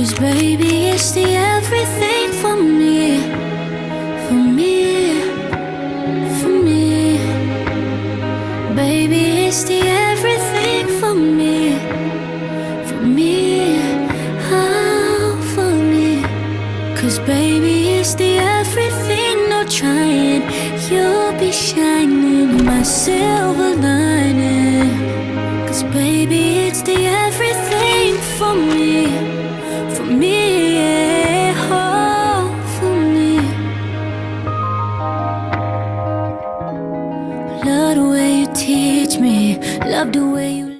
Cause baby, it's the everything for me. For me. For me. Baby, it's the everything for me. For me. Oh, for me. Cause baby, it's the everything, no trying. You'll be shining, my silver lining. Cause baby, it's the everything for me. For me. love the way you